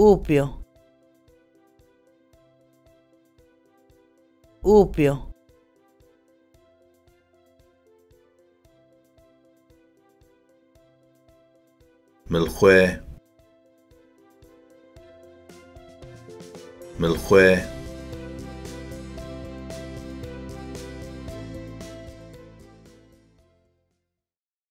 upio. Upio. Melhue Melhue